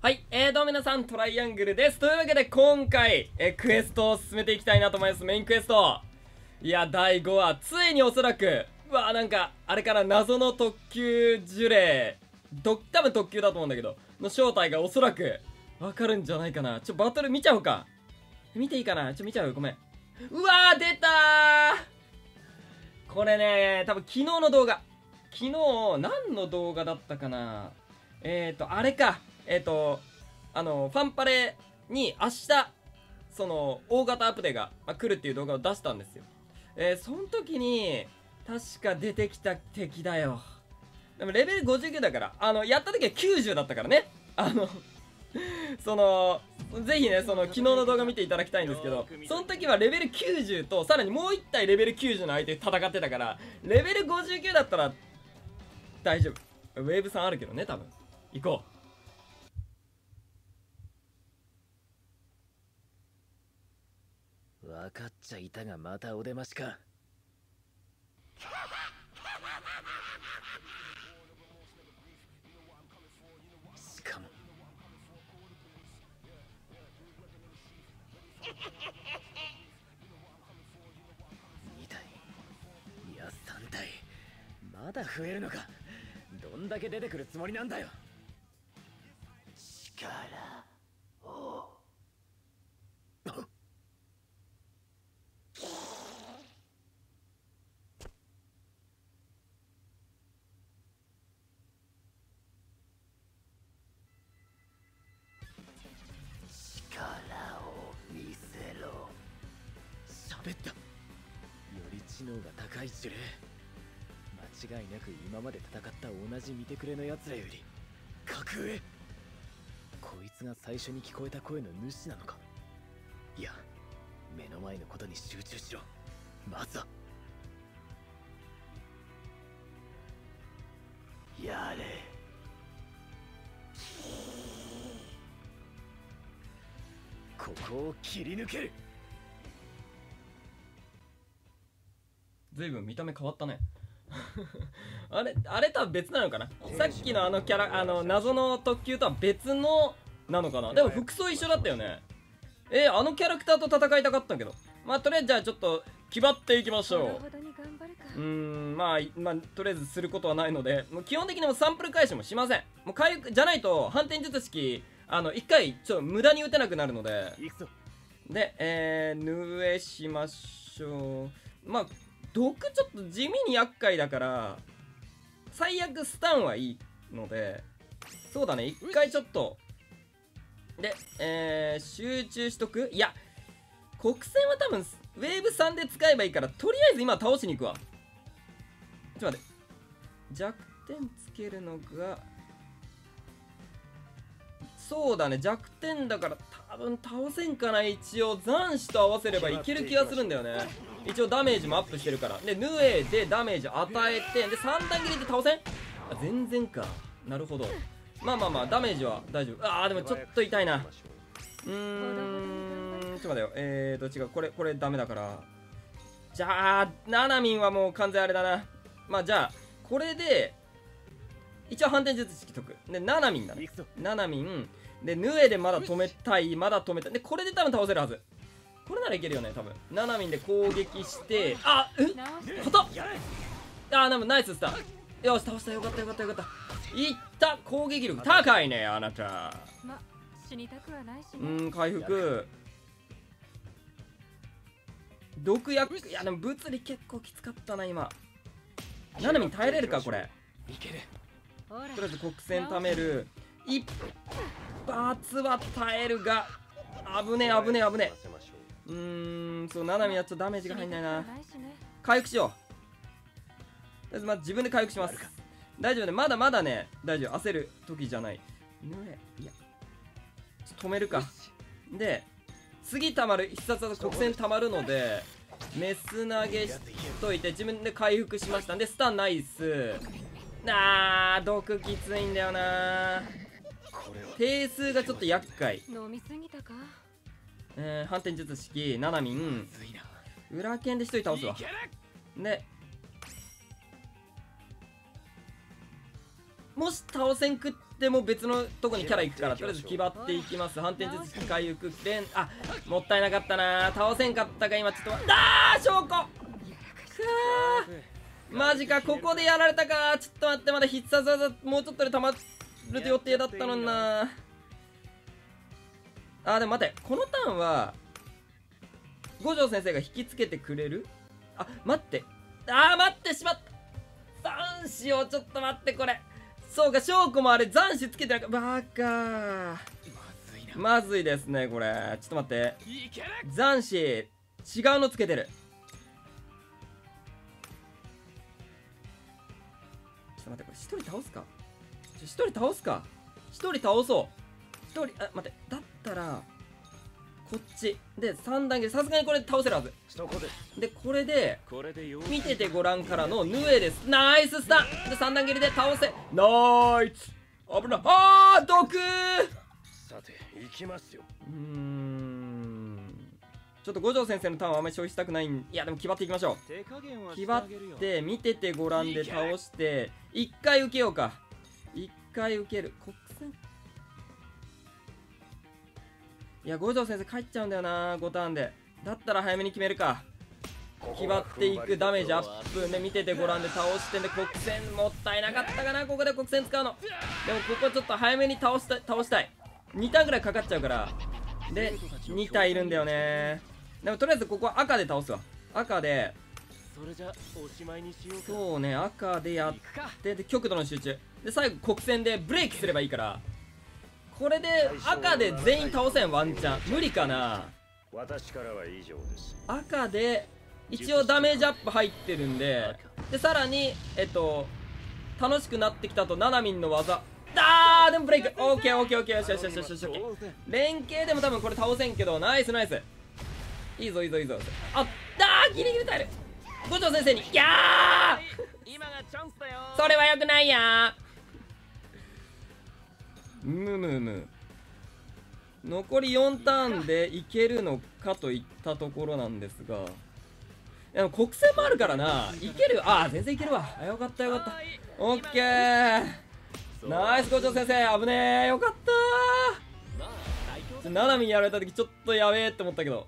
はい、えー、どうも皆さん、トライアングルです。というわけで、今回、えー、クエストを進めていきたいなと思います。メインクエスト。いや、第5話、ついにおそらく、うわーなんか、あれから謎の特急呪霊、ど、多分特急だと思うんだけど、の正体がおそらく、わかるんじゃないかな。ちょ、バトル見ちゃおうか。見ていいかな？ちょ、見ちゃう？ごめん。うわー出たーこれね、多分昨日の動画。昨日、何の動画だったかな？えーと、あれか。えーと、あの、ファンパレに明日、その、大型アプデが、まあ、来るっていう動画を出したんですよ。えー、その時に、確か出てきた敵だよ。でもレベル59だから、あの、やった時は90だったからね。あの、その、ぜひね、その、昨日の動画見ていただきたいんですけど、その時はレベル90と、さらにもう1体レベル90の相手戦ってたから、レベル59だったら、大丈夫。ウェーブさんあるけどね、多分。行こう。分かっちゃいたがまたお出ましか。しかも。2体。いや3体。まだ増えるのか。どんだけ出てくるつもりなんだよ。力。喋った。より知能が高い呪霊間違いなく今まで戦った同じ見てくれの奴らより格上。こいつが最初に聞こえた声の主なのか。いや目の前のことに集中しろ。まずは。やれ。ここを切り抜ける。う。ずいぶん見た目変わったね。あれ、あれとは別なのかな？さっきのあのキャラ、あの、謎の特急とは別の、なのかな？でも服装一緒だったよね。えー、あのキャラクターと戦いたかったけど。まあ、とりあえずじゃあちょっと、気張っていきましょう。うーん、まあ、まあ、とりあえずすることはないので、もう基本的にもうサンプル返しもしません。もう回復、じゃないと、反転術式、あの、一回、ちょっと無駄に打てなくなるので、行くぞで、えー、ぬえしましょう。まあ、毒ちょっと地味に厄介だから、最悪スタンはいいので、そうだね、一回ちょっと、で、えー、集中しとく？いや、国戦は多分、ウェーブ3で使えばいいから、とりあえず今倒しに行くわ。ちょっと待って。弱点つけるのが、そうだね、弱点だから多分倒せんかな、一応。残死と合わせればいける気がするんだよね。一応ダメージもアップしてるから。で、ヌエでダメージ与えて、で、3段切りで倒せん、全然か。なるほど。まあまあまあ、ダメージは大丈夫。あー、でもちょっと痛いな。うーん、ちょっと待てよ。えーと、違う。これ、これダメだから。じゃあ、ナナミンはもう完全あれだな。まあじゃあ、これで、一応反転術式解く。で、ナナミンだね行。くぞナナミン。で、ヌエでまだ止めたい。まだ止めたい。で、これで多分倒せるはず。これならいけるよね、多分。ナナミンで攻撃して、あえ？硬っやれあー、でもナイススター。よし、倒した。よかった、よかった、よかった。いった攻撃力高いね、あなた。ま死にたくはないしうん、回復。毒薬、いや、でも物理結構きつかったな、今。ナナミン耐えれるか、これ。いけるとりあえず国戦貯める。一発は耐えるが、危ねえ、危ねえ、危ねえ。うーん、そう、ナナミンはちょっとダメージが入んないな。回復しよう。とりあえずまず自分で回復します。大丈夫ね。まだまだね、大丈夫。焦る時じゃない。ぬえ、いや。止めるか。で、次溜まる、必殺技国戦溜まるので、メス投げしといて、自分で回復しましたんで、スタンナイス。あー、毒きついんだよな定数がちょっと厄介。飲みすぎたか？えー、反転術式、ナナミン、ずいな。裏剣で一人倒すわ。で、もし倒せんくっしても別のとこにキャラ行くからとりあえず気張っていきます。反転術使いく連あもったいなかったな。倒せんかったか今ちょっと。待あー証拠。くー。マジかここでやられたか。ちょっと待ってまだ必殺技もうちょっとで溜まる予定だったのになあーでも待ってこのターンは五条先生が引きつけてくれる？あ待って。あー待ってしまった。残死をちょっと待ってこれ。そうか証拠もあれ残死つけてなかったバカ。まずいな。まずいですねこれ。ちょっと待って。残死違うのつけてる。ちょっと待ってこれ一人倒すか？一人倒すか？一人倒そう。一人あ待って。だったらこっち。で3段階さすがにこれ倒せるはず。ででこれで見ててごらんからのヌエです。ナイススタンで3段蹴りで倒せ。ナイス危ないあー毒さて行きますよ。うーん。ちょっと五条先生のターンはあんまり消費したくないん。いやでも気張っていきましょう。手加減は気張って見ててごらんで倒して一回受けようか。一回受ける。国戦いや五条先生帰っちゃうんだよな5ターンでだったら早めに決めるか。気張っていくダメージアップ。で見ててごらんで倒してんで国戦もったいなかったかなここで国戦使うの。でもここはちょっと早めに倒した倒したい。2ターンぐらいかかっちゃうから。で2体いるんだよね。でもとりあえずここは赤で倒すわ。赤で。そうね赤でやってで極度の集中。で最後国戦でブレーキすればいいから。これで赤で全員倒せんワンチャン。無理かな。私からは以上です赤で一応ダメージアップ入ってるんで。でさらにえっと楽しくなってきたとナナミンの技。あーでもブレイク。オーケーオーケーオーケー。よしよしよしよしよし。連携でも多分これ倒せんけど。ナイスナイス。いいぞいいぞいいぞ。あったーギリギリ耐える。五条先生に。いやー。それはよくないやーむむむ残り4ターンでいけるのかといったところなんですが。でも国戦もあるからな。いける。ああ全然いけるわ。あよかったよかった。オッケー。ナイス校長先生。危ねえ。よかった。まあ最強ーナナミンやられた時ちょっとやべえって思ったけど。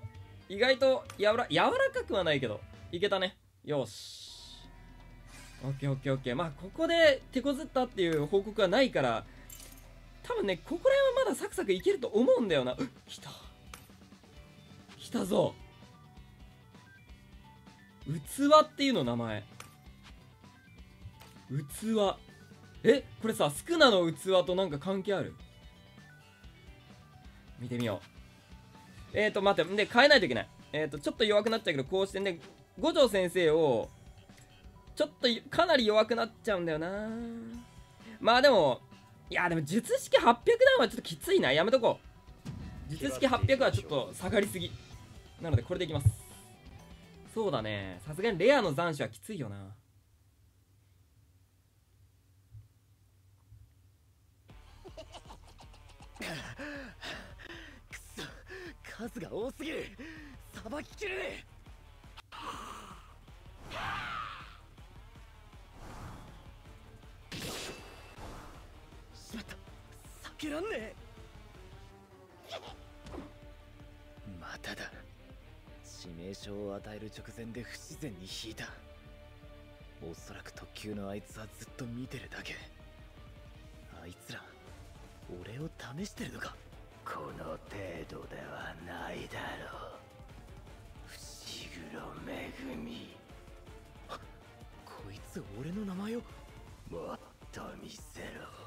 意外とやわら柔らかくはないけど。いけたね。よし。オッケーオッケーオッケー。まあここで手こずったっていう報告はないから。多分ねここら辺はまだサクサクいけると思うんだよな。うっ来た。来たぞ。器っていうの名前。器。えこれさスクナの器となんか関係ある？見てみよう。えーと待って。で変えないといけない。えーとちょっと弱くなっちゃうけどこうしてね五条先生をちょっとかなり弱くなっちゃうんだよな。まあでもいやでも術式800段はちょっときついな。やめとこう。術式800はちょっと下がりすぎ。なのでこれでいきます。そうだね。さすがにレアの残暑はきついよな。数が多すぎる。さばききれねえ。けらんねえ。まただ。致命傷を与える直前で不自然に引いた。おそらく特急のあいつはずっと見てるだけ。あいつら俺を試してるのか。この程度ではないだろう。伏黒恵み。こいつ俺の名前を。もっと見せろ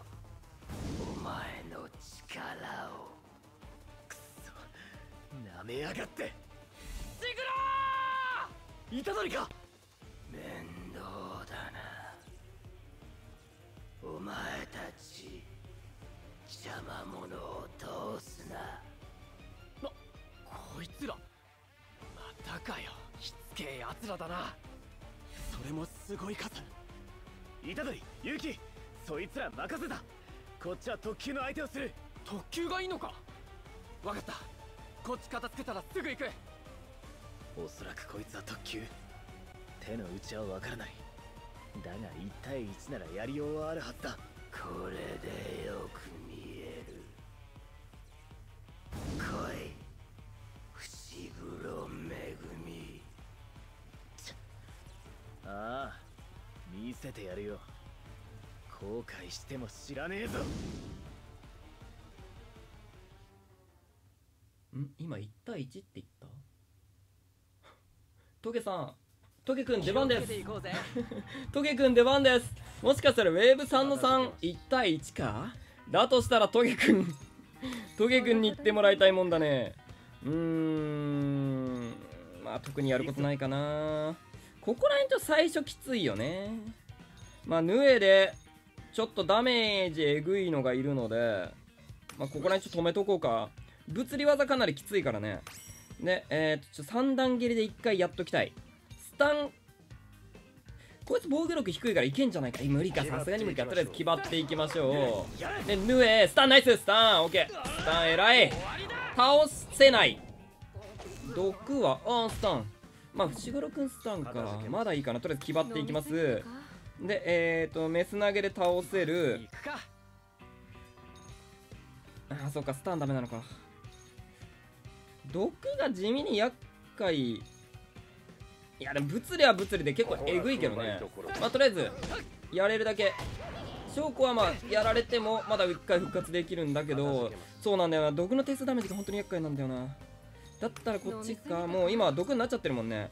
お前の力を。くそ。舐めやがって。シグラー！いたのにか！面倒だな。お前たち邪魔者を通すな。こいつら。またかよ。しつけえ奴らだな。それもすごい数。虎杖勇気そいつら任せたこっちは特急の相手をする。特急がいいのか？わかった。こっち片付けたらすぐ行く。おそらくこいつは特急手の内はわからない。だが1対1ならやりようはあるはずだ。これでよくしても知らねえぞ。ん？今1対1って言った？トゲさんトゲくん出番です。トゲくん出番です。もしかしたらウェーブ3の31対1か？だとしたらトゲくんトゲくんに言ってもらいたいもんだね。うーん。まあ特にやることないかな。ここら辺と最初きついよね。まあヌエでちょっとダメージえぐいのがいるのでまあここら辺ちょっと止めとこうか。物理技かなりきついからね。でえー、とちょ3段蹴りで1回やっときたい。スタンこいつ防御力低いからいけんじゃないか。え無理か。さすがに無理か。とりあえず決まっていきましょうでヌエスタンナイススタン。オッケー。スタン偉い倒せない。毒はあースタン。まあ伏黒くんスタンか。まだいいかな。とりあえず決まっていきますでえーとメス投げで倒せる。あーそうかスタンダメなのか。毒が地味に厄介。いやでも物理は物理で結構えぐいけどね。まあとりあえずやれるだけ。証拠はまあやられてもまだ1回復活できるんだけどそうなんだよな。毒の定数ダメージが本当に厄介なんだよな。だったらこっちか。もう今は毒になっちゃってるもんね。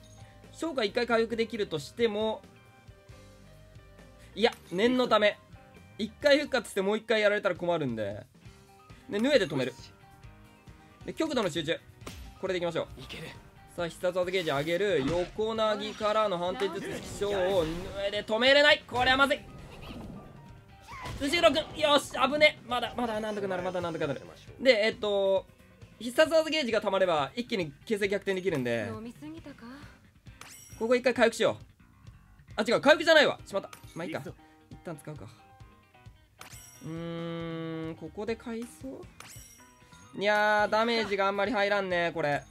消化1回回復できるとしてもいや念のため。1回復活してもう1回やられたら困るんで。でヌエで止める。で極度の集中。これでいきましょう。いける。さあ必殺技ゲージ上げる。横投げからの反転術気象をヌエで止めれない。これはまずい。後ろくん。よし危ねまだまだなんとかなる。まだなんとかなる。でえっと必殺技ゲージがたまれば一気に形勢逆転できるんで。飲みすぎたか？ここ一回回復しようあ違う回復じゃないわ。しまった。まあいいか。一旦使うか。うーんここで回想いやーダメージがあんまり入らんねこれ。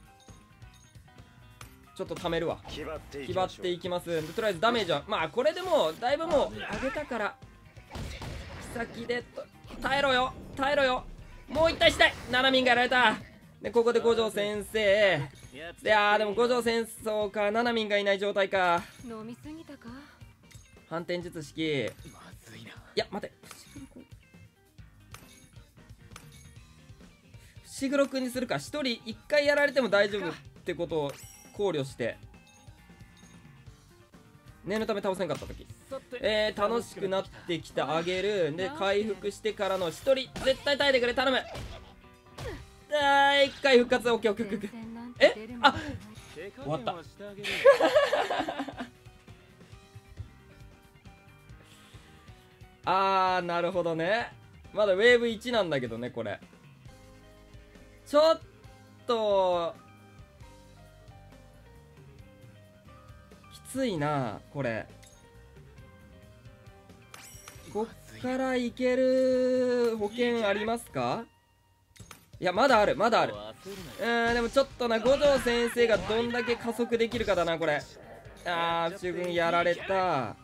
ちょっと貯めるわ。気張っていきます。でとりあえずダメージはまあこれでもうだいぶもう上げたから木先でと耐えろよ耐えろよ。もう一体したい。ナナミンがやられたでここで五条先生。いやーでも五条戦争かナナミンがいない状態か。飲みすぎたか？反転術式。まずいな。いや待て。伏黒くんにするか。一人一回やられても大丈夫ってことを考慮して。念のため倒せんかった時。えー、楽しくなってきた。あげる。で？回復してからの一人。絶対耐えてくれ。頼むあー一回復活オッケーオッケーオッケーえ？あ！終わった。ああーなるほどね。まだウェーブ1なんだけどねこれ。ちょっときついなこれ。こっからいける保険ありますか？いやまだあるまだある。うーんでもちょっとな五条先生がどんだけ加速できるかだなこれ。あー中軍やられた。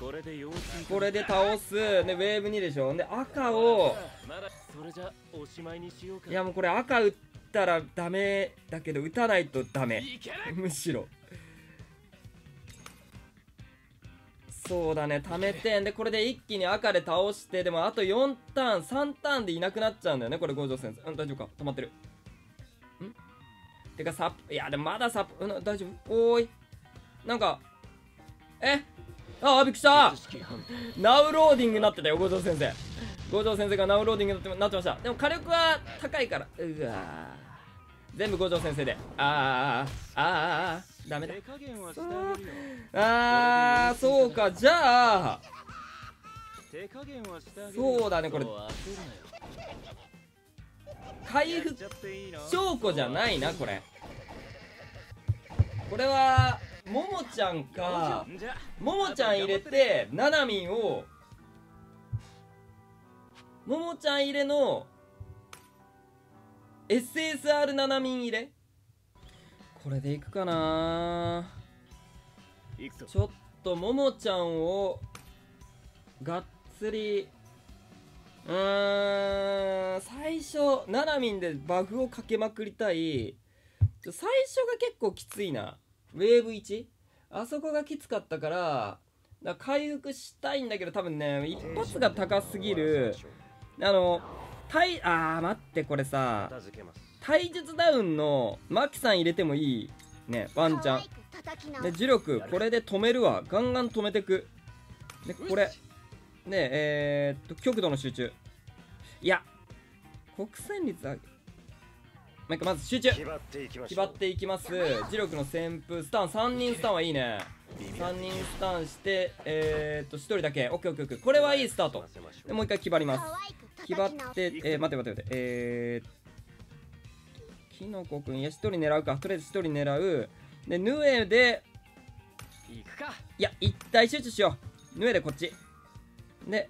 これで倒す。でウェーブ2でしょ。で赤をいやもうこれ赤打ったらダメだけど打たないとダメ。むしろそうだね貯めてでこれで一気に赤で倒してでもあと4ターン3ターンでいなくなっちゃうんだよねこれ五条先生。うん大丈夫か？止まってる。ん？てかサップいやでもまだサップうん大丈夫？おーい。なんかえ？ああびっくりした。 Now Loading になってたよ五条先生。五条先生が Now Loading になってました。でも火力は高いから。うわ全部五条先生で。あーあーあーあーダメだ。あーそうか。じゃあそうだねこれ。回復証拠じゃないなこれ。これはももちゃんかももちゃん入れてななみんをももちゃん入れの SSR ななみん入れ。これでいくかな。ちょっとももちゃんをがっつり。うーん最初ナナミンでバフをかけまくりたい。最初が結構きついな。ウェーブ 1? あそこがきつかったからだから回復したいんだけど多分ね一発が高すぎる。あの体あー待ってこれさ。体術ダウンのマキさん入れてもいいねワンチャンで呪力これで止めるわ。ガンガン止めてく。でこれ。でえー、っと極度の集中。いや国戦率上げ。まあいいかまず集中。気張っていきまっていきます。磁力の旋風。スタン3人スタンはいいね。3人スタンしてえー、っと1人だけ。オッケーオッケーオッケー。これはいいスタート。でもう一回気張ります気張ってえー、待って待って待って。えー、キノコくんいや1人狙うか。とりあえず1人狙う。でヌエで行くか。いや一体集中しよう。ヌエでこっち。で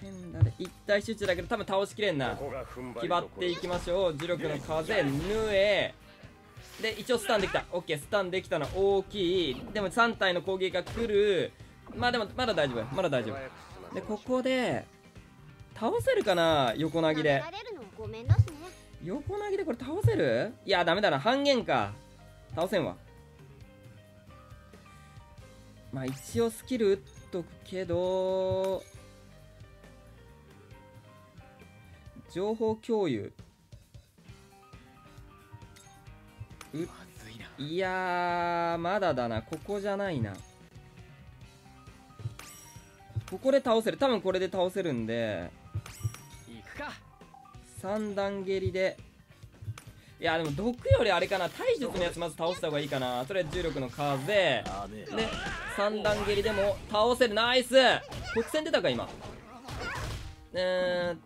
ケンダで一体集中だけど多分倒しきれんな。ここが踏ん張気張りどころ。っていきましょう。磁力の風。ヌエ。で一応スタンできた。オッケー。スタンできたの大きい。でも3体の攻撃が来る。まあでもまだ大丈夫。まだ大丈夫でここで倒せるかな横投げで。ごめんだすね。横投げでこれ倒せる？いやダメだな。半減か。倒せんわ。まあ一応スキル打っとくけど情報共有。いやーまだだな。ここじゃないなここで倒せる。多分これで倒せるんで。行くか。三段蹴りで。いやでも毒よりあれかな。体術のやつまず倒した方がいいかな。とりあえず重力の風。で三段蹴りでも倒せる。ナイス。国戦出たか今。えー、っ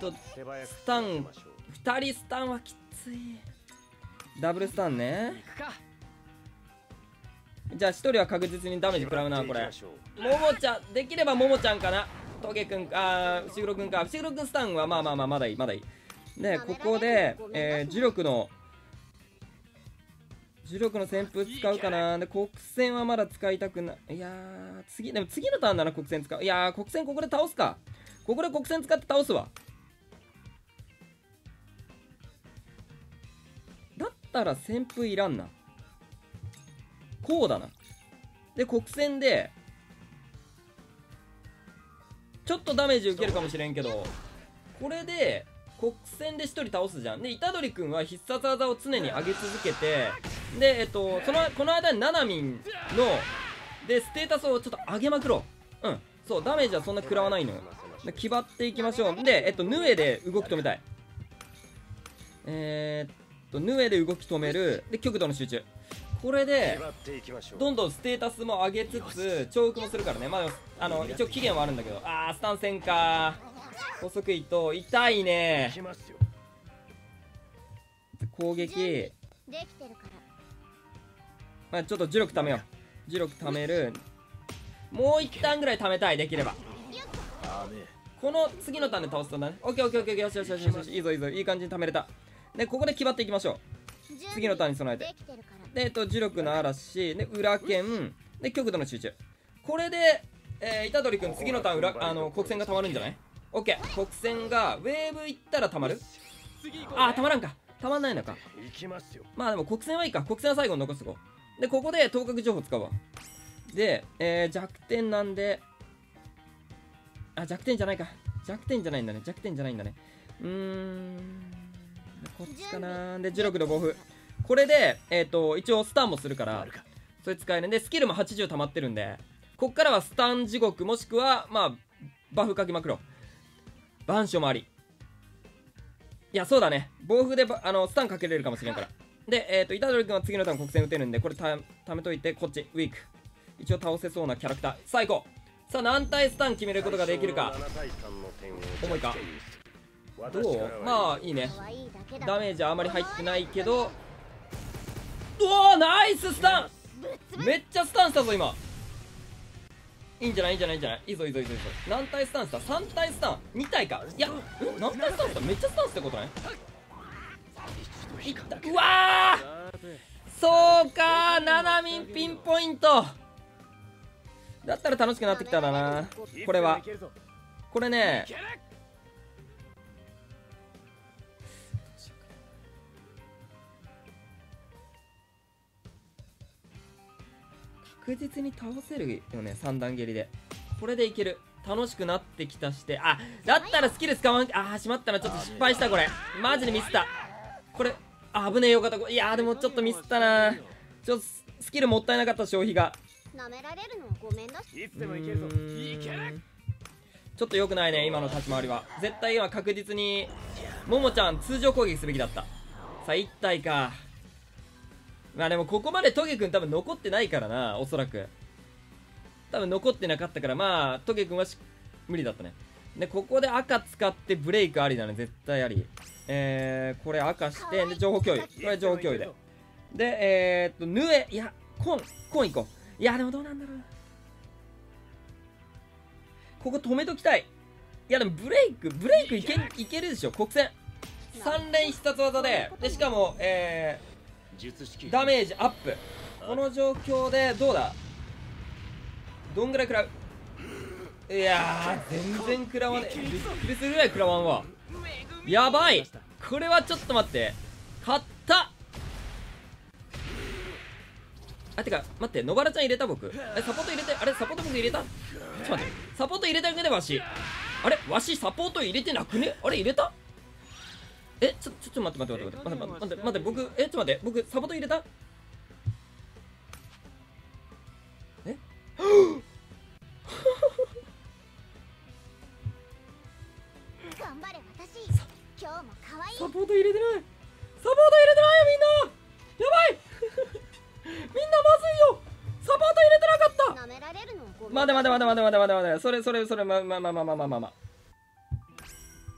とスタン進めましょう2人スタンはきつい。ダブルスタンね。行くかじゃあ1人は確実にダメージ食らうなこれ。ももちゃんできればももちゃんかな。トゲくんあー伏黒くんか伏黒くんスタンはまあまあまあまだいいまだいい。でここで、えー、呪力の呪力の旋風使うかな。で国戦はまだ使いたくない。いやー次でも次のターンなら国戦使う。いやー国戦ここで倒すか。ここで国戦使って倒すわ。だったら旋風いらんなこうだな。で国戦でちょっとダメージ受けるかもしれんけどこれで国戦で1人倒すじゃん。で虎杖君は必殺技を常に上げ続けてでえっとそのこの間にナナミンのでステータスをちょっと上げまくろう。うん。そうダメージはそんな食らわないのよ。で気張っていきましょう。でえっとヌエで動き止めたい。えー、っとヌエで動き止める。で極度の集中。これで気張っていきましょうどんどんステータスも上げつつ重複もするからね。まああの一応期限はあるんだけどあースタン戦か。高速糸痛い行ねきますよ。攻撃。できてるから。まあちょっと呪力貯めよう。呪力貯める。もう一旦ぐらい貯めたいできれば。この次のターンで倒すとね？オッケーオッケーオッケーよしよしよしよし。いいぞいいぞ。いい感じに貯めれた。でここで決まっていきましょ次のターンに備えてでえっと呪力の嵐で裏剣で極度の集中。これでえー、虎杖君次のターン裏あの国戦が溜まるんじゃない？オッケー。国戦がウェーブいったら溜まる？あー溜まらんか。溜まんないのか。ますよ。まあでも国戦はいいか。国戦は最後に残すとこでここで頭角情報使うわ。で、えー、弱点なんであ弱点じゃないか。弱点じゃないんだね。弱点じゃないんだね。うーん。こっちかな。で呪力のボフこれでえっ、と一応スタンもするからそれ使えるんでスキルも80溜まってるんでこっからはスタン地獄もしくはまあバフかけまくろう。万象もあり。いやそうだね。暴風でばあのスタンかけれるかもしれんから。でえっ、と虎杖君は次のターン国戦打てるんでこれたためといてこっちウィーク。一応倒せそうなキャラクター。最高。さあ何体スタン決めることができるか。最初の7対3の点を重いか。どう？まあいいね。ダメージはあまり入ってないけどうわーナイススタンめっちゃスタンしたぞ今。いいんじゃないいいんじゃないいいんじゃない。いいぞいいぞいいぞ。何体スタンした ?3 体スタン2体か。いやん何体スタンしためっちゃスタンスってことねい？うわー。そうかーナナミンピンポイント。だったら楽しくなってきたらな。これは。これね確実に倒せるよね三段蹴りで。これでいける。楽しくなってきたして。あだったらスキル使わんあーしまったな。ちょっと失敗したこれ。マジでミスった。これあ危ねえよかったいやーでもちょっとミスったな。ちょっとススキルもったいなかった消費が。舐められるの？はごめんだしい。つでもいけるぞ。ちょっと良くないね今の立ち回りは。絶対今確実にももちゃん通常攻撃すべきだった。さあ1体かまあでもここまでトゲくん多分残ってないからなおそらく。多分残ってなかったからまあトゲくんはし無理だったね。でここで赤使ってブレイクありだね絶対あり。えー、これ赤してで情報共有。これ情報共有で。でえー、っとヌエいやコンコン行こう。いやでもどうなんだろうここ止めときたい。いやでもブレイクブレイクいけいけるでしょ国戦3連必殺技で。でしかもえー、ダメージアップ。この状況でどうだ？どんぐらい食らう？いやー全然食らわねえ。びっくりするぐらい食らわんわ。やばい。これはちょっと待って。勝った。あてか待って。野原ちゃん入れた僕。えサポート入れてあれサポート僕入れた？ちょっと待って。サポート入れたよねわし。あれ？わしサポート入れてなくね？あれ入れた？えちょちょっと待って待って待って待って待って待って待って僕えちょっと待って僕サポート入れた？え？頑張れ私。今日も可愛い。サポート入れてない。サポート入れてないよみんな。やばい。みんなまずいよ。サポート入れてなかった。舐められるのはごめん。待て待て待て待て待て待て待てそれそれそれまままままままま。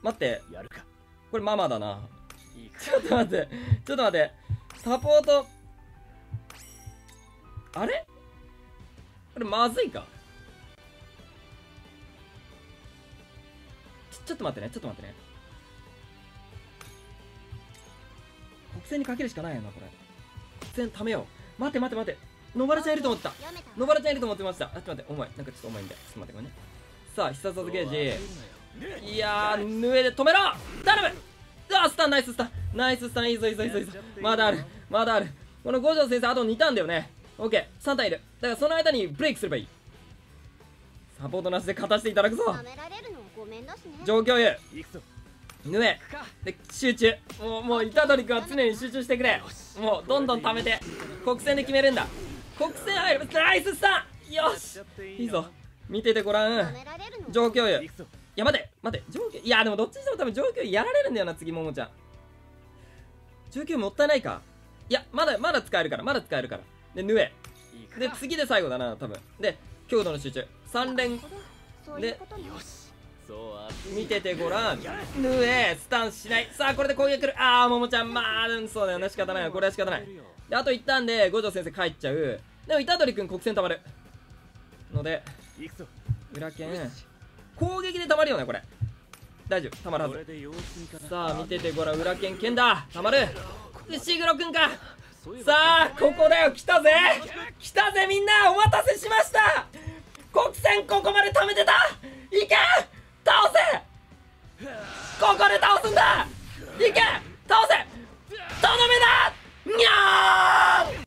待って。やるかこれママだな。いいか。ちょっと待って。ちょっと待って。サポート。あれ？これまずいか。ちょちょっと待ってね。ちょっと待ってね。国戦にかけるしかないよなこれ。国戦ためよう。待って待って待って。野原ちゃんいると思った。野原ちゃんいると思ってました。あちょっと待って。重い。なんかちょっと重いんで。ちょっと待ってごめんね。さあ必殺技ゲージいやーヌエで止めろ。頼む。あスタンナイススタン。ナイススタンいいぞいいぞいいぞいいぞ。まだある。まだある。この五条先生あと2ターンだよね。オッケー。3ターンいる。だからその間にブレイクすればいい。サポートなしで勝たせていただくぞ。舐められるのはごめんだしね。状況有行くぞ。ヌエで集中。もうもう虎杖君は常に集中してくれ。もうどんどん貯めて。国戦で決めるんだ。国戦入る。ナイススタン。よし。いいぞ。見ててごらん。状況有行くぞ。いや待て待て状況いやでもどっちにしても多分状況やられるんだよな次ももちゃん。状況もったいないか。いやまだまだ使えるからまだ使えるから。でヌエいいか。で次で最後だな多分。で強度の集中。3連。そういうことね。よし。そうあ見ててごらん。ヌエスタンしない。さあこれで攻撃来る。ああももちゃん。まあうんそうだよね。仕方ないよ。これは仕方ない。であと一旦で五条先生帰っちゃう。でも虎杖君国戦たまる。ので行くぞ。裏剣攻撃でたまるよねこれ。大丈夫たまるはず。さあ見ててごらん。裏剣剣だ。たまる。でシグロくんか。さあここだよ。来たぜ。来たぜみんな。お待たせしました。国戦ここまで貯めてた。いけ。倒せ。ここで倒すんだ。いけ。倒せ。とどめだ。にゃー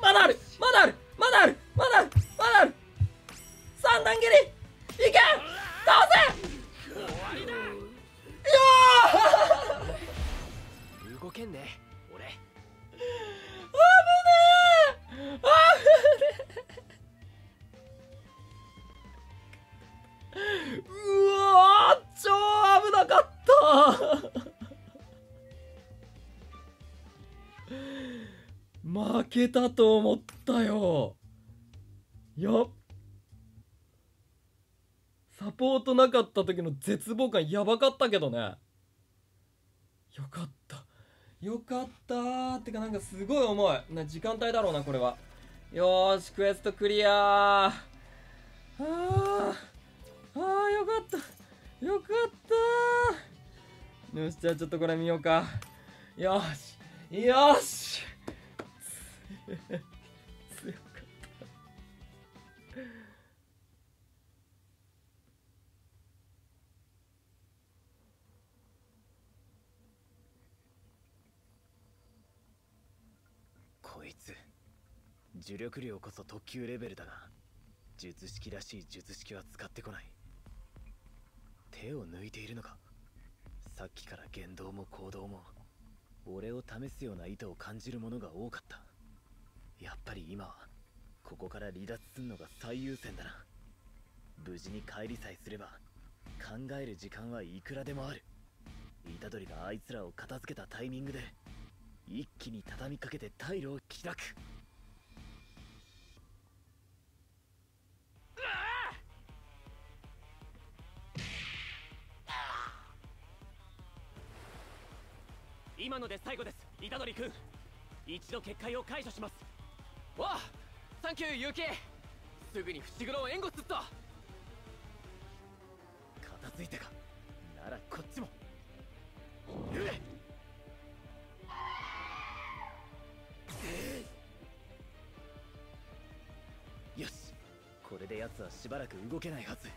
まだある。まだある。まだある。まだある。まだある。三段蹴り。いけ倒せよー動けんね俺危ねえ。危ねえ。うわー超危なかった。負けたと思ったよ。やっサポートなかった時の絶望感やばかったけどね。よかった。よかったってかなんかすごい重いな時間帯だろうなこれは。よーしクエストクリアー。あー。あーよかった。よかったよしじゃあちょっとこれ見ようか。よし。よし。呪力量こそ特級レベルだが術式らしい術式は使ってこない。手を抜いているのか。さっきから言動も行動も。俺を試すような意図を感じるものが多かった。やっぱり今はここから離脱すんのが最優先だな。無事に帰りさえすれば考える時間はいくらでもある。虎杖があいつらを片付けたタイミングで一気に畳みかけて退路を開く。今ので最後です。虎杖君一度結界を解除します。わあサンキュー結城すぐに伏黒を援護すっと片付いたか。ならこっちも。うえ。よし。これで奴はしばらく動けないはず。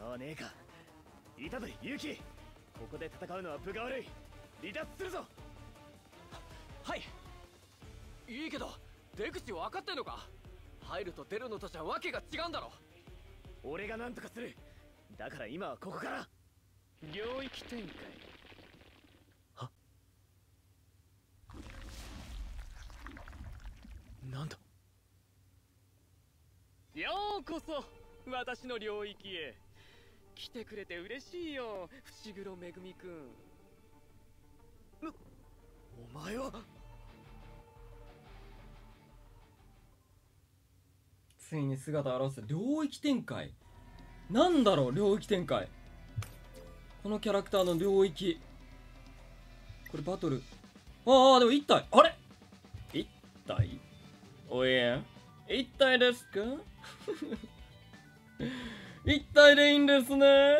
考えてる暇はねえか虎杖勇気ここで戦うのは分が悪い。離脱するぞ。はい。いいけど出口分かってんのか。入ると出るのとじゃわけが違うんだろ。俺が何とかする。だから今はここから。領域展開。なんだ？ようこそ私の領域へ来てくれて嬉しいよ伏黒めぐみくん。お前は？ついに姿を現す領域展開。なんだろう領域展開。このキャラクターの領域。これバトル。ああでも1体。あれ？1体？おや1体ですか？一体でいいんですね。